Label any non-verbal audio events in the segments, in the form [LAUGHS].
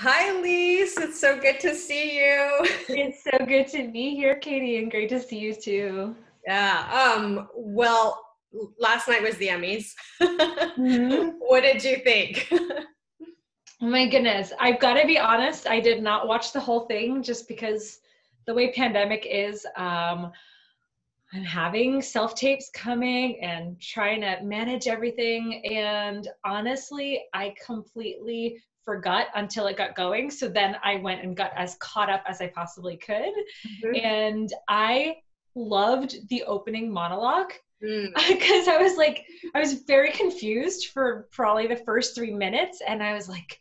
Hi, Lise. It's so good to see you. It's so good to be here, Katy, and great to see you too. Yeah. Um. Well, last night was the Emmys. Mm-hmm. [LAUGHS] what did you think? oh my goodness, I've got to be honest. I did not watch the whole thing just because the way pandemic is. Um, I'm having self tapes coming and trying to manage everything. And honestly, I completely forgot until it got going. So then I went and got as caught up as I possibly could. Mm-hmm. And I loved the opening monologue because mm. [LAUGHS] I was like, I was very confused for probably the first three minutes. And I was like,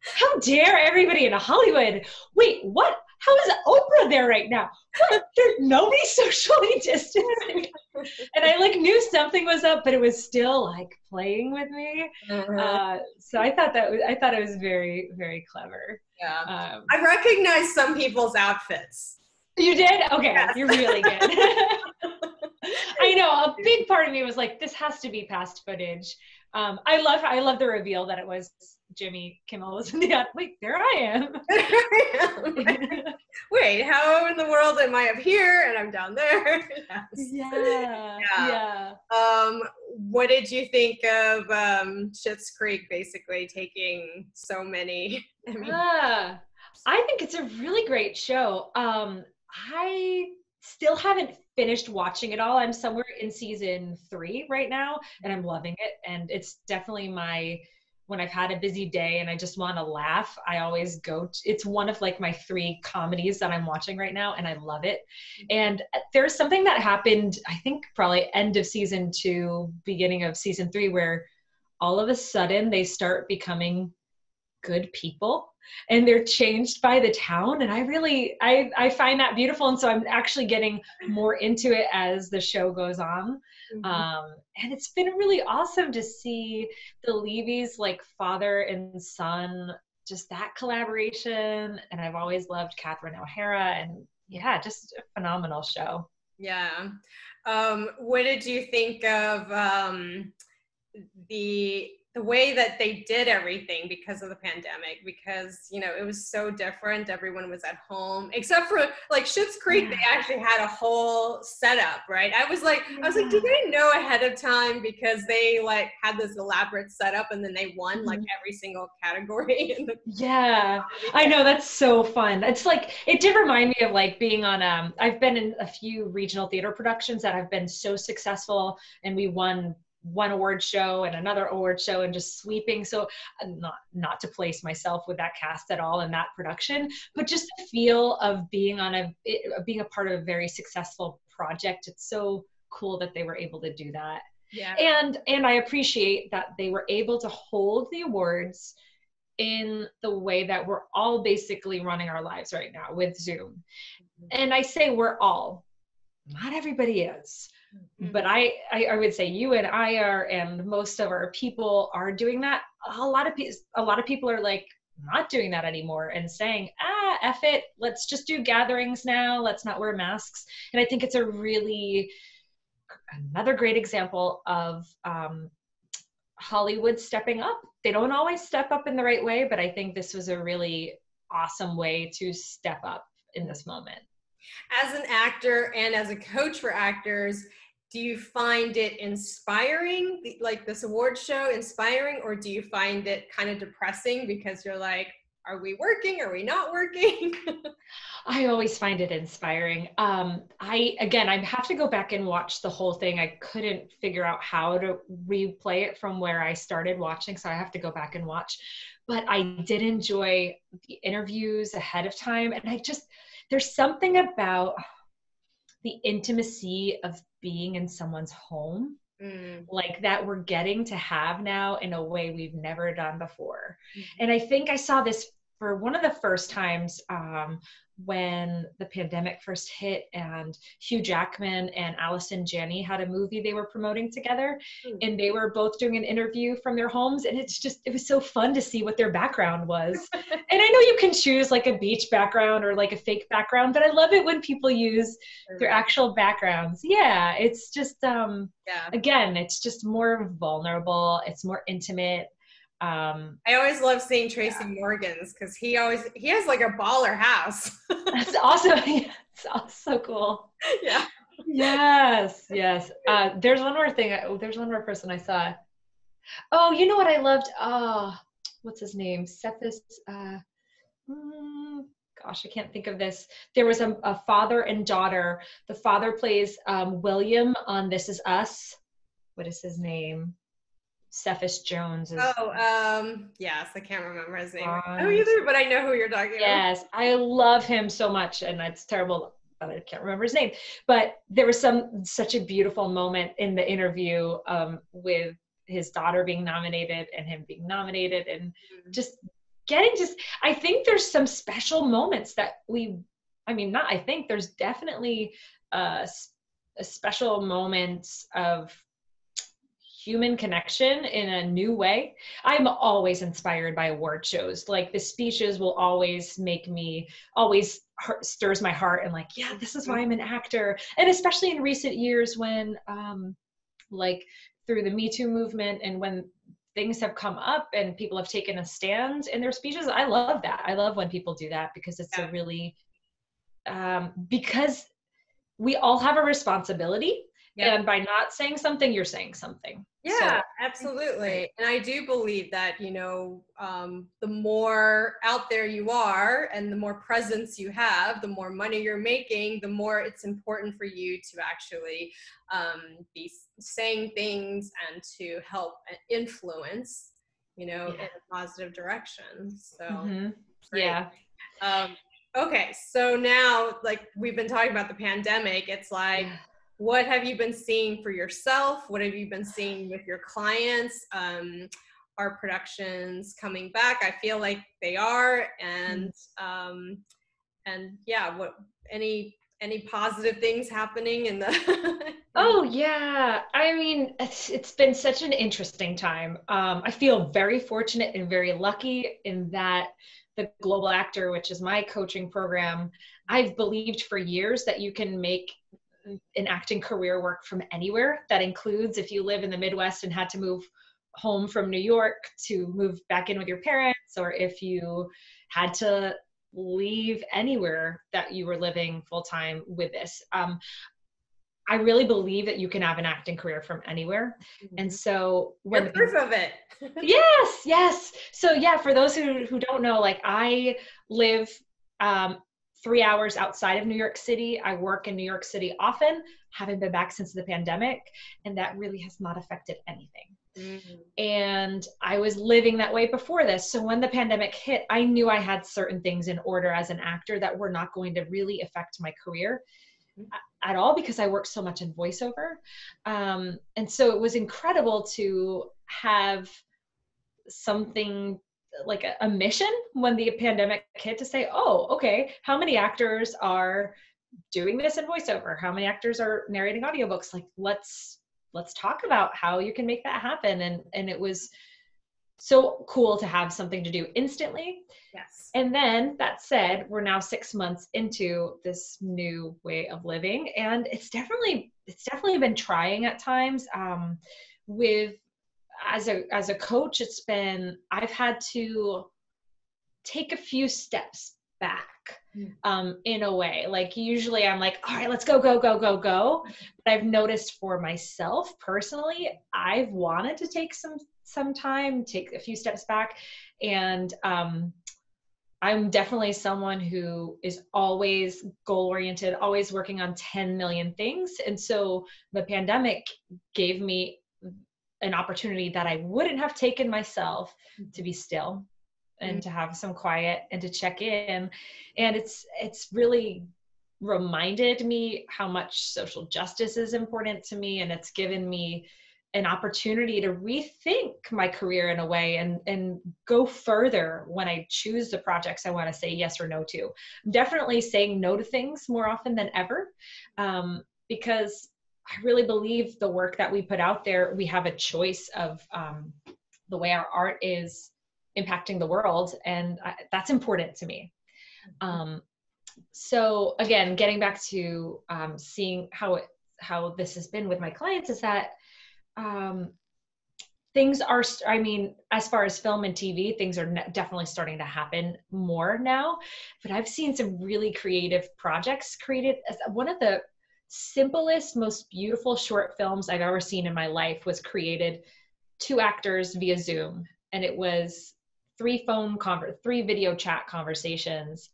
how dare everybody in Hollywood? Wait, what? How is Oprah there right now? There's nobody [LAUGHS] socially distancing. [LAUGHS] and I like knew something was up, but it was still like playing with me. Uh-huh. Uh, so I thought that was, I thought it was very, very clever. Yeah. Um, I recognize some people's outfits. You did? Okay. Yes. You're really good. [LAUGHS] I know a big part of me was like, this has to be past footage. Um, I love, I love the reveal that it was Jimmy Kimmel was in the wait, there I am. [LAUGHS] [LAUGHS] wait, how in the world am I up here and I'm down there? [LAUGHS] yes. yeah. yeah. Um, what did you think of um Schitt's Creek basically taking so many? I mean, uh, I think it's a really great show. Um, I still haven't finished watching it all. I'm somewhere in season three right now, and I'm loving it. And it's definitely my when I've had a busy day and I just want to laugh, I always go. To, it's one of like my three comedies that I'm watching right now, and I love it. Mm-hmm. And uh, there's something that happened, I think probably end of season two, beginning of season three, where all of a sudden they start becoming good people and they're changed by the town. And i really i i find that beautiful. And so i'm actually getting more into it as the show goes on. Mm-hmm. um, and it's been really awesome to see the levy's like father and son just that collaboration. And i've always loved catherine o'hara. And yeah just a phenomenal show. Yeah. Um, what did you think of um, the the way that they did everything because of the pandemic because you know it was so different. Everyone was at home except for like Schitt's Creek they actually had a whole setup right? I was like I was like do they know ahead of time because they like had this elaborate setup and then they won like mm-hmm. every single category [LAUGHS] the- yeah. I know that's so fun. It's like it did remind me of like being on um I've been in a few regional theater productions that have been so successful and we won one award show and another award show and just sweeping. So uh, not not to place myself with that cast at all in that production but just the feel of being on a being a part of a very successful project. It's so cool that they were able to do that. Yeah. And and i appreciate that they were able to hold the awards in the way that we're all basically running our lives right now with zoom. Mm-hmm. and i say we're all not everybody is Mm-hmm. But I, I, I would say you and I are, and most of our people are doing that. A lot of people, a lot of people are like not doing that anymore and saying, ah, F it, let's just do gatherings now. Let's not wear masks. And I think it's a really another great example of um, Hollywood stepping up. They don't always step up in the right way, but I think this was a really awesome way to step up in this moment as an actor and as a coach for actors, do you find it inspiring, like this award show inspiring, or do you find it kind of depressing because you're like, are we working? Are we not working? [LAUGHS] I always find it inspiring. Um, I again, I have to go back and watch the whole thing. I couldn't figure out how to replay it from where I started watching, so I have to go back and watch. But I did enjoy the interviews ahead of time, and I just there's something about the intimacy of being in someone's home mm. like that we're getting to have now in a way we've never done before mm-hmm. and i think i saw this for one of the first times um, when the pandemic first hit and Hugh Jackman and Allison Janney had a movie they were promoting together mm. and they were both doing an interview from their homes and it's just it was so fun to see what their background was. [LAUGHS] and I know you can choose like a beach background or like a fake background but I love it when people use their actual backgrounds. Yeah, it's just um yeah. again, it's just more vulnerable, it's more intimate Um, I always love seeing Tracy yeah. Morgan's because he always he has like a baller house. [LAUGHS] That's awesome. it's so cool. Yeah. Yes, yes. [LAUGHS] Uh, there's one more thing. Oh, there's one more person I saw. Oh, you know what I loved? Oh, what's his name? Cephas. Uh, mm, gosh, I can't think of this. There was a, a father and daughter. The father plays um, William on This Is Us. What is his name? Cephas Jones. Is, oh, um, yes, I can't remember his name. oh, either, but I know who you're talking yes, about. Yes, I love him so much, and it's terrible that I can't remember his name. But there was some such a beautiful moment in the interview um, with his daughter being nominated and him being nominated, and mm-hmm. just getting just i think there's some special moments that we i mean not i think there's definitely a special moments of human connection in a new way. I'm always inspired by award shows. Like the speeches will always make me always heart, stirs my heart and like yeah this is why i'm an actor. And especially in recent years when um like through the me too movement and when things have come up and people have taken a stand in their speeches i love that. I love when people do that because it's yeah. a really um, because we all have a responsibility yeah. and by not saying something you're saying something yeah so, absolutely and i do believe that you know um, the more out there you are and the more presence you have the more money you're making the more it's important for you to actually um, be saying things and to help influence you know yeah. in a positive direction so mm-hmm. yeah um, okay so now like we've been talking about the pandemic it's like yeah what have you been seeing for yourself? What have you been seeing with your clients? Um, are productions coming back? I feel like they are, and um, and yeah, what any any positive things happening in the? [LAUGHS] oh yeah, I mean it's it's been such an interesting time. Um, I feel very fortunate and very lucky in that the Global Actor, which is my coaching program, I've believed for years that you can make an acting career work from anywhere. That includes if you live in the Midwest and had to move home from New York to move back in with your parents, or if you had to leave anywhere that you were living full time with this. Um, I really believe that you can have an acting career from anywhere. Mm-hmm. And so when You're proof of it. [LAUGHS] yes, yes. So yeah, for those who, who don't know, like I live um, three hours outside of New York City. I work in New York City often, haven't been back since the pandemic, and that really has not affected anything. Mm-hmm. And I was living that way before this. So when the pandemic hit, I knew I had certain things in order as an actor that were not going to really affect my career mm-hmm. at all because I worked so much in voiceover. Um, and so it was incredible to have something like a, a mission when the pandemic hit to say, oh, okay, how many actors are doing this in voiceover? How many actors are narrating audiobooks? Like, let's let's talk about how you can make that happen. And and it was so cool to have something to do instantly. Yes. And then that said, we're now six months into this new way of living, and it's definitely it's definitely been trying at times. Um, with as a as a coach it's been i've had to take a few steps back hmm. um, in a way. Like usually i'm like all right let's go go go go go. But i've noticed for myself personally i've wanted to take some some time take a few steps back. And um, i'm definitely someone who is always goal oriented always working on 10 million things. And so the pandemic gave me an opportunity that I wouldn't have taken myself to be still and mm-hmm. to have some quiet and to check in and it's it's really reminded me how much social justice is important to me and it's given me an opportunity to rethink my career in a way and and go further when I choose the projects I want to say yes or no to. I'm definitely saying no to things more often than ever um, because I really believe the work that we put out there, we have a choice of um, the way our art is impacting the world, and I, that's important to me. Um, so again, getting back to um, seeing how it how this has been with my clients is that um, things are i mean as far as film and tv things are definitely starting to happen more now but i've seen some really creative projects created one of the simplest most beautiful short films i've ever seen in my life was created two actors via zoom. And it was three phone conver- three video chat conversations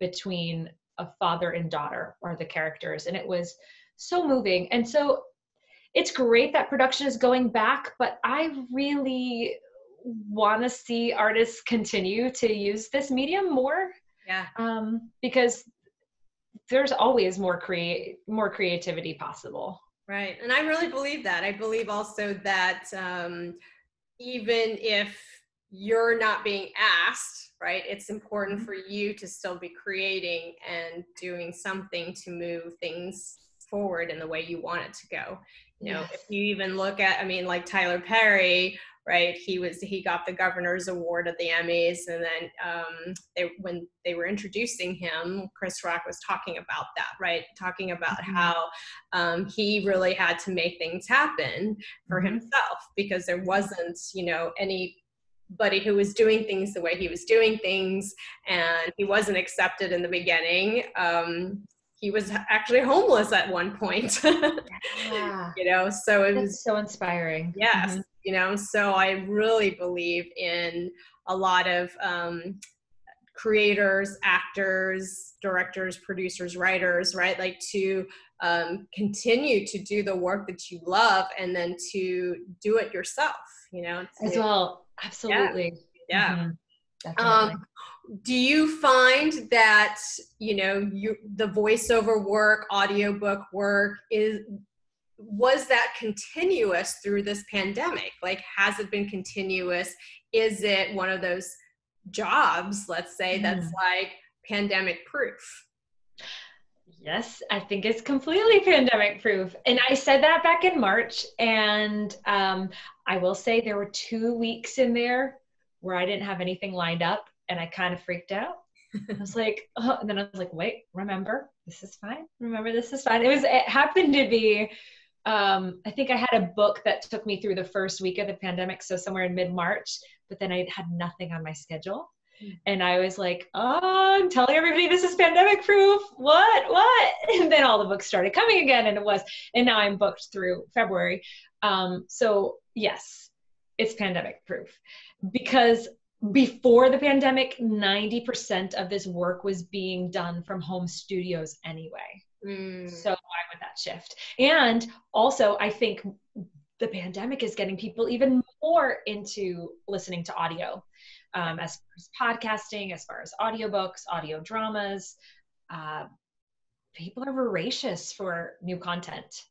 between a father and daughter are the characters. And it was so moving. And so it's great that production is going back but i really want to see artists continue to use this medium more yeah. um, because there's always more create more creativity possible right and i really believe that i believe also that um, even if you're not being asked, right? It's important mm-hmm. for you to still be creating and doing something to move things forward in the way you want it to go. You know, yes. if you even look at, I mean, like Tyler Perry, right? He was he got the governor's award at the Emmys, and then um, they when they were introducing him, Chris Rock was talking about that, right? Talking about mm-hmm. how um, he really had to make things happen for mm-hmm. himself because there wasn't, you know, any buddy who was doing things the way he was doing things and he wasn't accepted in the beginning um, he was actually homeless at one point [LAUGHS] yeah. you know so it That's was so inspiring yes mm-hmm. You know? So i really believe in a lot of um, creators actors directors producers writers right? Like to um, continue to do the work that you love and then to do it yourself you know? To, as well. Absolutely. Yeah, yeah. Mm-hmm. Um, do you find that you know you the voiceover work audiobook work is was that continuous through this pandemic like has it been continuous is it one of those jobs let's say that's mm. like pandemic proof Yes, I think it's completely pandemic proof. And I said that back in March. And um, I will say there were two weeks in there where I didn't have anything lined up and I kind of freaked out. I was [LAUGHS] like, oh, and then I was like, wait, remember, this is fine. Remember, this is fine. It was, it happened to be, um, I think I had a book that took me through the first week of the pandemic. So somewhere in mid March, but then I had nothing on my schedule. And I was like, oh, I'm telling everybody this is pandemic proof. What? What? [LAUGHS] And then all the books started coming again, and it was. And now I'm booked through February. Um, so, yes, it's pandemic proof. Because before the pandemic, 90% of this work was being done from home studios anyway. Mm. So, why would that shift? And also, I think the pandemic is getting people even more into listening to audio um, as far as podcasting, as far as audiobooks, audio dramas. Uh, people are voracious for new content.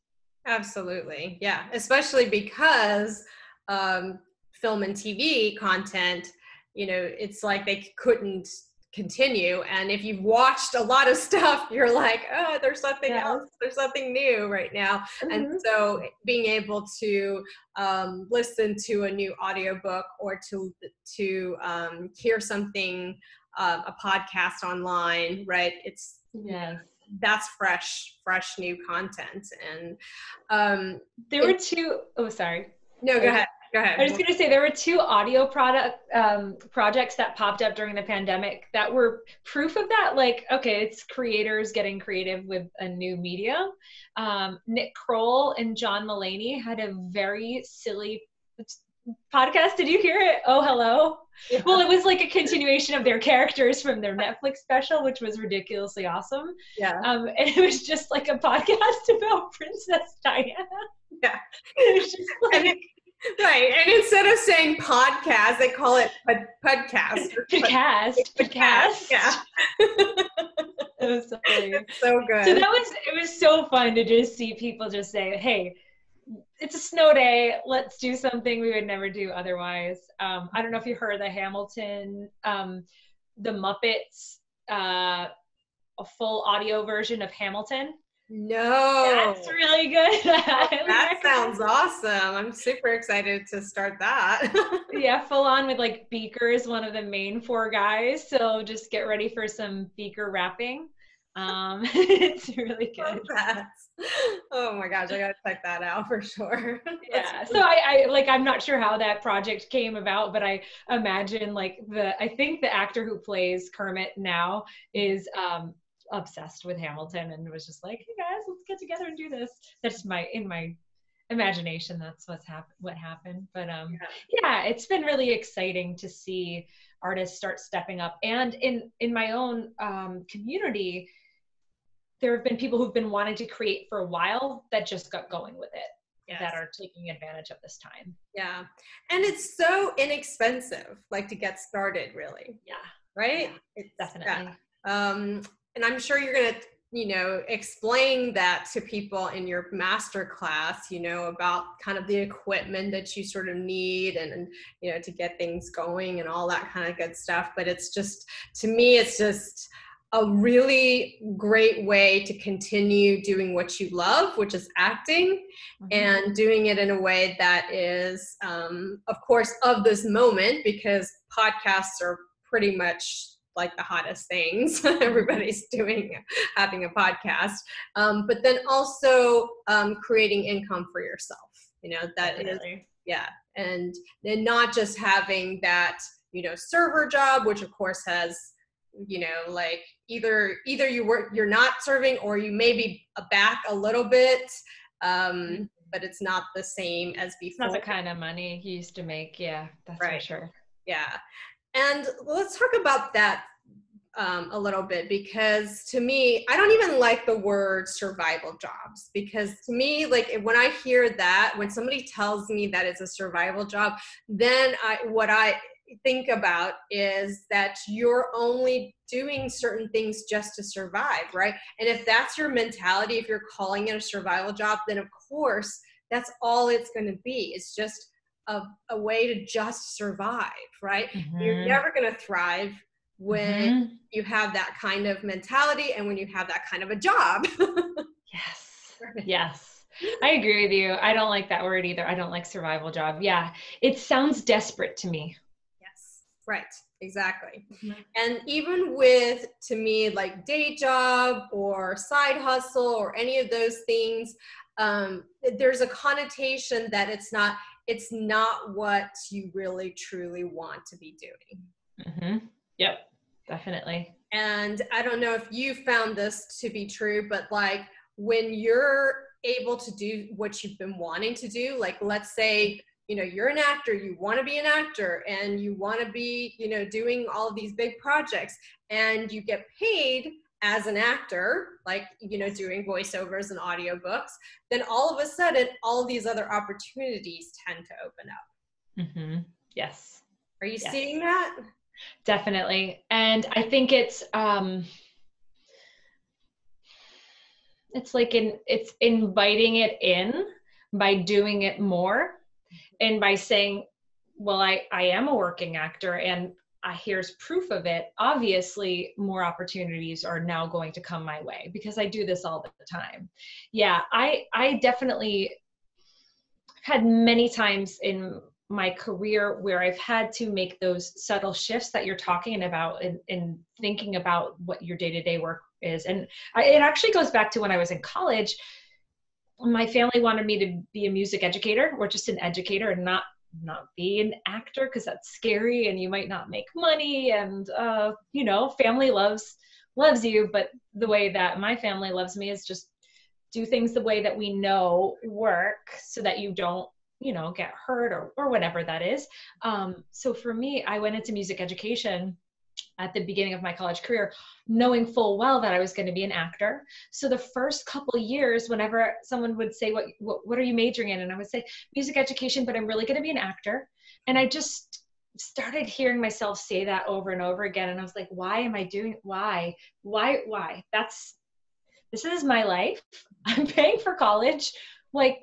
Absolutely. Yeah. Especially because um, film and TV content, you know, it's like they couldn't continue and if you've watched a lot of stuff [LAUGHS] you're like oh there's something yeah. else. There's something new right now. Mm-hmm. and so being able to um, listen to a new audiobook or to to um, hear something uh, a podcast online right it's yeah that's fresh fresh new content. And um there were two oh sorry. No go ahead Go ahead. I was going to say there were two audio product um, projects that popped up during the pandemic that were proof of that. Like, okay, it's creators getting creative with a new medium. Um, Nick Kroll and John Mulaney had a very silly podcast. Did you hear it? Oh, hello. Yeah. Well, it was like a continuation of their characters from their Netflix special, which was ridiculously awesome. Yeah. Um, and it was just like a [LAUGHS] podcast about Princess Diana. Yeah. It was just like, right. And instead of saying podcast, they call it pod- podcast. [LAUGHS] Podcast. Podcast. Yeah. [LAUGHS] it was so, so good. So that was it was so fun to just see people just say, Hey, it's a snow day. Let's do something we would never do otherwise. Um, I don't know if you heard the Hamilton, um, the Muppets, uh, a full audio version of Hamilton. No. That's really good. [LAUGHS] that sounds awesome. I'm super excited to start that. [LAUGHS] yeah, full on with like Beaker is one of the main four guys. So just get ready for some Beaker rapping. Um, [LAUGHS] it's really good. Oh my gosh, I gotta check that out for sure. yeah. So I, I like I'm not sure how that project came about, but I imagine like the I think the actor who plays Kermit now is um obsessed with Hamilton and was just like, hey guys, let's get together and do this. That's my in my imagination that's what's happened what happened but um yeah. yeah it's been really exciting to see artists start stepping up and in in my own um, community there have been people who've been wanting to create for a while that just got going with it yes. that are taking advantage of this time. Yeah. And it's so inexpensive, like to get started, really. Yeah. Right? Yeah, it's definitely. Yeah. Um, and I'm sure you're going to you know explain that to people in your master class you know about kind of the equipment that you sort of need and, and you know to get things going and all that kind of good stuff but it's just to me it's just a really great way to continue doing what you love, which is acting, mm-hmm. and doing it in a way that is, um, of course, of this moment because podcasts are pretty much like the hottest things. [LAUGHS] Everybody's doing having a podcast, um, but then also um, creating income for yourself. You know that Definitely. is yeah, and then not just having that you know server job, which of course has you know like either either you work you're not serving or you may be back a little bit um mm-hmm. but it's not the same as before not the kind of money you used to make yeah that's right. for sure yeah and let's talk about that um, a little bit because to me i don't even like the word survival jobs because to me like when i hear that when somebody tells me that it's a survival job then i what i think about is that you're only doing certain things just to survive, right? And if that's your mentality, if you're calling it a survival job, then of course that's all it's going to be. It's just a, a way to just survive, right? Mm-hmm. You're never going to thrive when mm-hmm. you have that kind of mentality and when you have that kind of a job. [LAUGHS] yes. Yes. I agree with you. I don't like that word either. I don't like survival job. Yeah. It sounds desperate to me. Yes. Right, exactly. Mm-hmm. And even with, to me, like day job or side hustle or any of those things, um, there's a connotation that it's not it's not what you really truly want to be doing. Mm-hmm. Yep, definitely. And I don't know if you found this to be true, but like when you're able to do what you've been wanting to do, like let's say you know you're an actor you want to be an actor and you want to be you know doing all of these big projects and you get paid as an actor like you know doing voiceovers and audiobooks then all of a sudden all these other opportunities tend to open up mm-hmm. yes are you yes. seeing that definitely and i think it's um it's like in it's inviting it in by doing it more and by saying well i i am a working actor and uh, here's proof of it obviously more opportunities are now going to come my way because i do this all the time yeah i i definitely had many times in my career where I've had to make those subtle shifts that you're talking about in, in thinking about what your day to day work is. And I, it actually goes back to when I was in college my family wanted me to be a music educator or just an educator and not not be an actor because that's scary and you might not make money and uh, you know family loves loves you but the way that my family loves me is just do things the way that we know work so that you don't you know get hurt or, or whatever that is. Um, so for me i went into music education at the beginning of my college career, knowing full well that I was going to be an actor. So the first couple years, whenever someone would say, what, what, what are you majoring in? And I would say music education, but I'm really going to be an actor. And I just started hearing myself say that over and over again. And I was like, why am I doing, why, why, why? That's, this is my life. [LAUGHS] I'm paying for college. Like,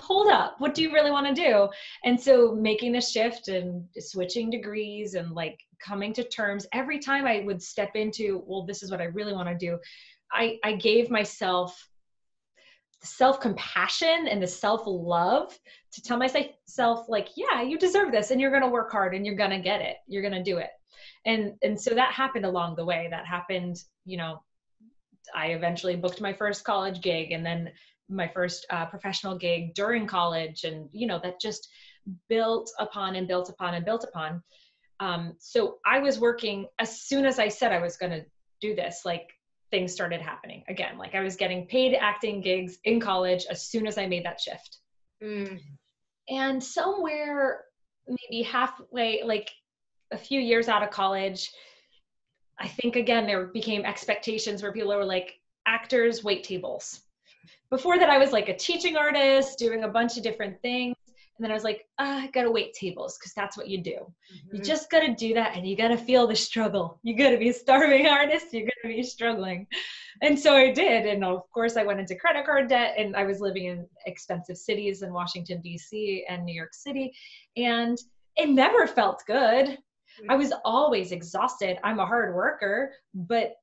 hold up what do you really want to do? And so making the shift and switching degrees and like coming to terms every time i would step into well this is what i really want to do i i gave myself the self-compassion and the self-love to tell myself like yeah you deserve this and you're going to work hard and you're going to get it you're going to do it. And and so that happened along the way that happened you know I eventually booked my first college gig and then my first uh, professional gig during college. And, you know, that just built upon and built upon and built upon. Um, so I was working as soon as I said I was going to do this, like things started happening again. Like I was getting paid acting gigs in college as soon as I made that shift. Mm. And somewhere maybe halfway, like a few years out of college, I think again there became expectations where people were like, actors wait tables. Before that, I was like a teaching artist, doing a bunch of different things. And then I was like, ah, I gotta wait tables because that's what you do. Mm-hmm. You just gotta do that and you gotta feel the struggle. You gotta be a starving [LAUGHS] artist, you're gonna be struggling. And so I did. And of course, I went into credit card debt and I was living in expensive cities in Washington, D.C. and New York City. And it never felt good. Mm-hmm. I was always exhausted. I'm a hard worker, but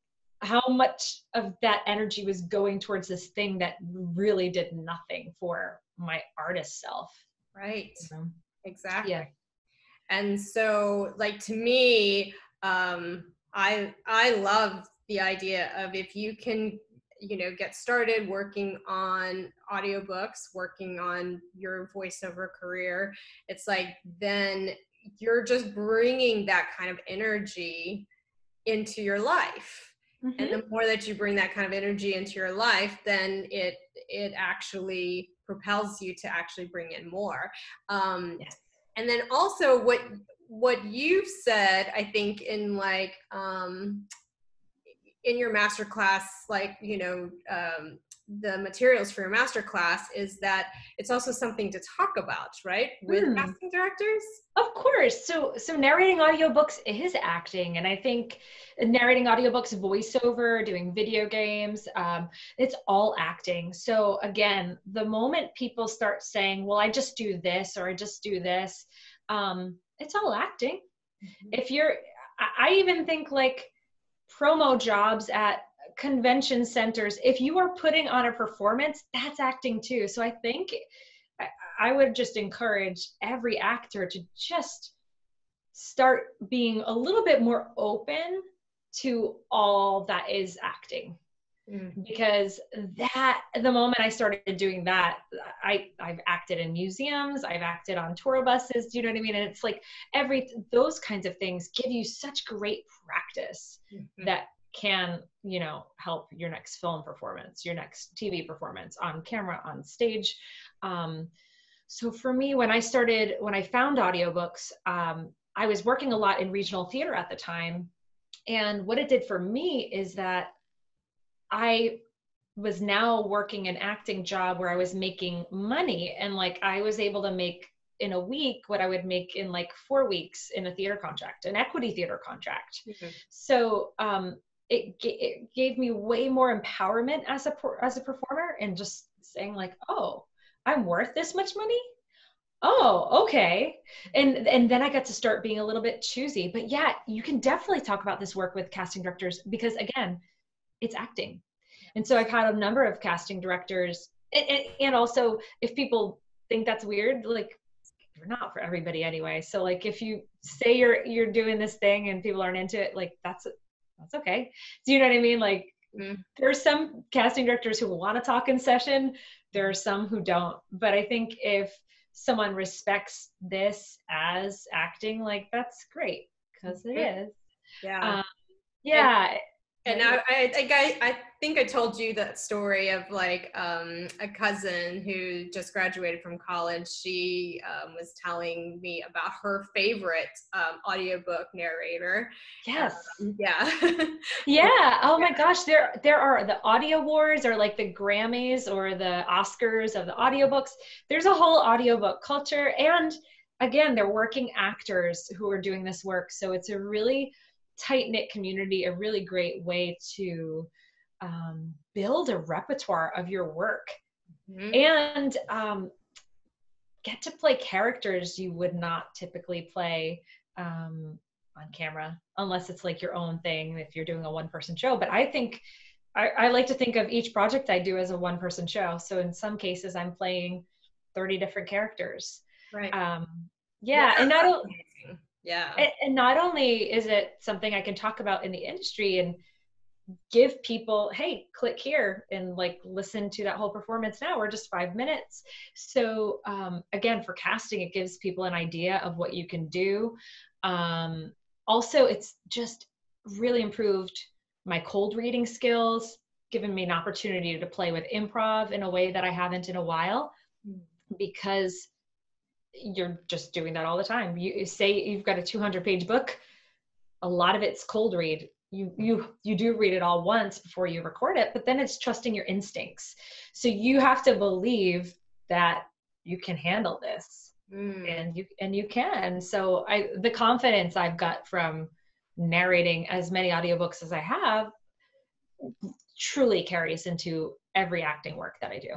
how much of that energy was going towards this thing that really did nothing for my artist self Right. You know? Exactly. Yeah. And so like to me, um, I I love the idea of if you can you know get started working on audiobooks working on your voiceover career it's like then you're just bringing that kind of energy into your life mm-hmm. and the more that you bring that kind of energy into your life then it it actually propels you to actually bring in more um, yes. and then also what what you've said i think in like um, in your master class like you know um, the materials for your master class is that it's also something to talk about right with mm. casting directors of course so so narrating audiobooks is acting and i think narrating audiobooks voiceover doing video games um, it's all acting so again the moment people start saying well i just do this or i just do this um, it's all acting mm-hmm. if you're I even think like promo jobs at convention centers, if you are putting on a performance, that's acting too. So I think I, would just encourage every actor to just start being a little bit more open to all that is acting. Mm. Because that the moment I started doing that, I I've acted in museums, I've acted on tour buses. Do you know what I mean? And it's like every those kinds of things give you such great practice mm-hmm. that can you know help your next film performance your next tv performance on camera on stage um, so for me when i started when i found audiobooks um, i was working a lot in regional theater at the time and what it did for me is that i was now working an acting job where i was making money and like i was able to make in a week what I would make in like four weeks in a theater contract, an equity theater contract. Mm-hmm. So um, it, it gave me way more empowerment as a as a performer and just saying like oh i'm worth this much money oh okay and and then i got to start being a little bit choosy but yeah you can definitely talk about this work with casting directors because again it's acting and so i've had a number of casting directors and, and also if people think that's weird like you're not for everybody anyway so like if you say you're you're doing this thing and people aren't into it like that's that's okay. Do you know what I mean? Like mm. there's some casting directors who want to talk in session. There are some who don't. But I think if someone respects this as acting, like that's great because it is. Yeah. Um, yeah. And, and I, I, I, I think I told you that story of like um, a cousin who just graduated from college. She um, was telling me about her favorite um, audiobook narrator. Yes. Um, yeah. [LAUGHS] yeah. Oh my gosh. There there are the Audie Awards or like the Grammys or the Oscars of the audiobooks. There's a whole audiobook culture. And again, they're working actors who are doing this work. So it's a really tight knit community, a really great way to um, build a repertoire of your work. Mm-hmm. and um, get to play characters you would not typically play um, on camera unless it's like your own thing if you're doing a one person show. But i think I, I, like to think of each project i do as a one person show. So in some cases i'm playing 30 different characters. Right. Um, yeah, yeah and not only yeah. And, and not only is it something i can talk about in the industry and give people hey click here and like listen to that whole performance now or just five minutes. So um, again for casting it gives people an idea of what you can do. Um, also it's just really improved my cold reading skills given me an opportunity to play with improv in a way that i haven't in a while hmm. because you're just doing that all the time. You say you've got a 200 page book a lot of it's cold read. You you you do read it all once before you record it but then it's trusting your instincts. So you have to believe that you can handle this mm. and you and you can. So i the confidence i've got from narrating as many audiobooks as i have truly carries into every acting work that i do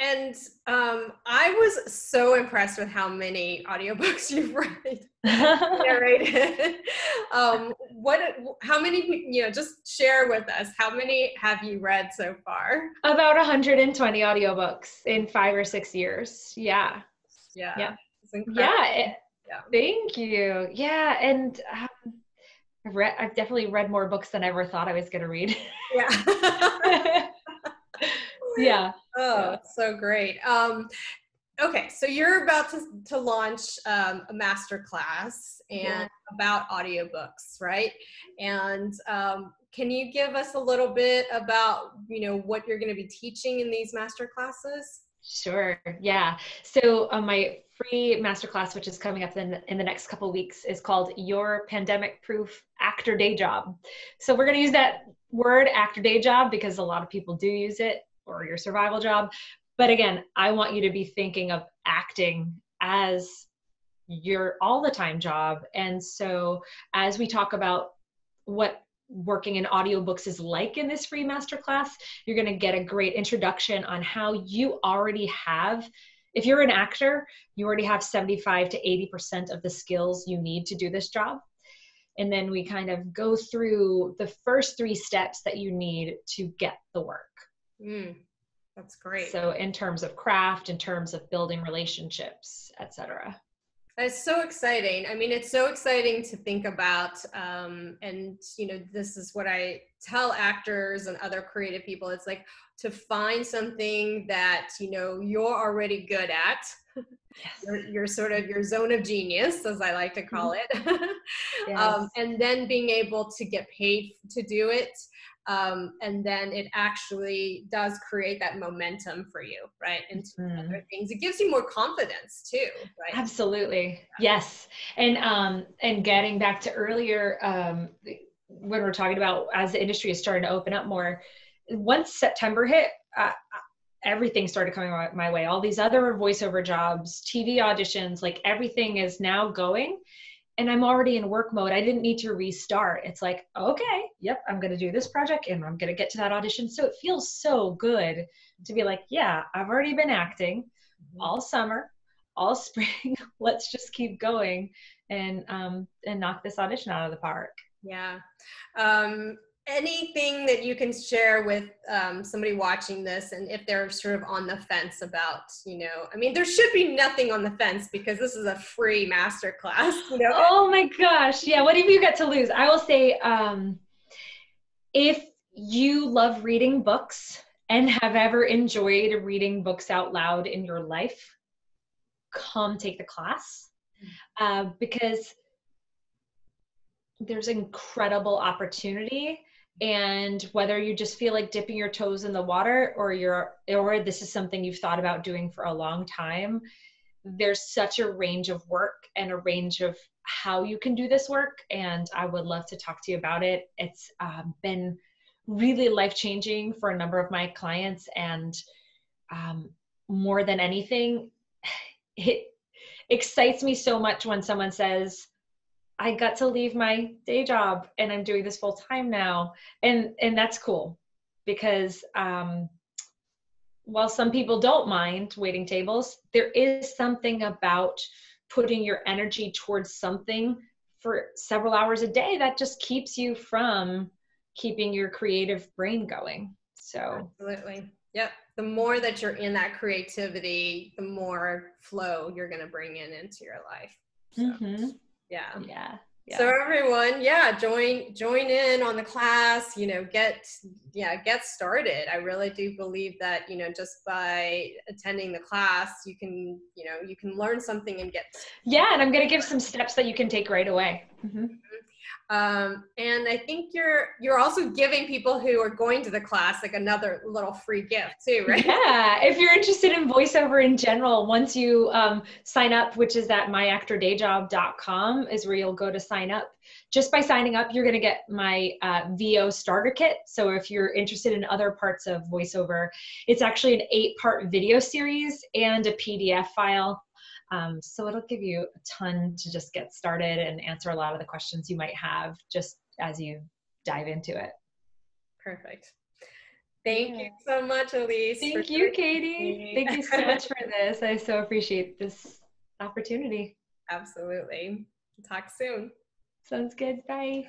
and um, I was so impressed with how many audiobooks [LAUGHS] you've read, narrated. [LAUGHS] um, what? How many? You know, just share with us. How many have you read so far? About 120 audiobooks in five or six years. Yeah. Yeah. Yeah. Yeah, it, yeah. Thank you. Yeah, and um, I've read. I've definitely read more books than I ever thought I was going to read. Yeah. [LAUGHS] yeah. Oh, yeah. so great. Um, okay, so you're about to, to launch um, a master class and yeah. about audiobooks, right? And um, can you give us a little bit about, you know, what you're going to be teaching in these master classes? Sure. Yeah. So uh, my free masterclass, which is coming up in, in the next couple weeks, is called Your Pandemic Proof Actor Day Job. So we're going to use that word actor day job because a lot of people do use it or your survival job. But again, I want you to be thinking of acting as your all the time job. And so as we talk about what working in audiobooks is like in this free masterclass, you're going to get a great introduction on how you already have if you're an actor, you already have 75 to 80% of the skills you need to do this job. And then we kind of go through the first three steps that you need to get the work. Mm, that's great. So in terms of craft, in terms of building relationships, etc. It's so exciting. I mean, it's so exciting to think about. Um, and, you know, this is what I tell actors and other creative people. It's like to find something that, you know, you're already good at. Yes. Your, your, sort of your zone of genius, as I like to call mm-hmm. it. [LAUGHS] yes. um, and then being able to get paid to do it um, and then it actually does create that momentum for you right into mm-hmm. other things. It gives you more confidence too right? Absolutely. Yeah. yes. And um and getting back to earlier um when we're talking about as the industry is starting to open up more once september hit uh, everything started coming my way. All these other voiceover jobs tv auditions like everything is now going and I'm already in work mode. I didn't need to restart. It's like, okay, yep, I'm going to do this project and I'm going to get to that audition. So it feels so good to be like, yeah, I've already been acting mm-hmm. all summer, all [LAUGHS] spring. Let's just keep going and um and knock this audition out of the park. Yeah. Um anything that you can share with um, somebody watching this and if they're sort of on the fence about you know i mean there should be nothing on the fence because this is a free master class you know? Oh my gosh. Yeah what have you got to lose? I will say um, if you love reading books and have ever enjoyed reading books out loud in your life come take the class. Uh, because there's incredible opportunity and whether you just feel like dipping your toes in the water or you're or this is something you've thought about doing for a long time there's such a range of work and a range of how you can do this work. And i would love to talk to you about it. It's um, been really life changing for a number of my clients and um, more than anything [SIGHS] it excites me so much when someone says I got to leave my day job and I'm doing this full time now. And and that's cool because um while some people don't mind waiting tables, there is something about putting your energy towards something for several hours a day that just keeps you from keeping your creative brain going. So Absolutely. Yep. The more that you're in that creativity, the more flow you're going to bring in into your life. So. Mm-hmm yeah. Yeah. Yeah. so everyone yeah join join in on the class you know get yeah get started. I really do believe that you know just by attending the class you can you know you can learn something and get yeah and i'm going to give some steps that you can take right away. Mm-hmm. Um, and I think you're you're also giving people who are going to the class like another little free gift too, right? Yeah. If you're interested in voiceover in general, once you um, sign up, which is at myactordayjob.com, is where you'll go to sign up. Just by signing up, you're going to get my uh, VO starter kit. So if you're interested in other parts of voiceover, it's actually an eight-part video series and a PDF file um, so it'll give you a ton to just get started and answer a lot of the questions you might have just as you dive into it. Perfect. Thank you so much, Elise. Thank you, Katy. Thank you so much for this. I so appreciate this opportunity. [LAUGHS] Absolutely. Talk soon. Sounds good. Bye.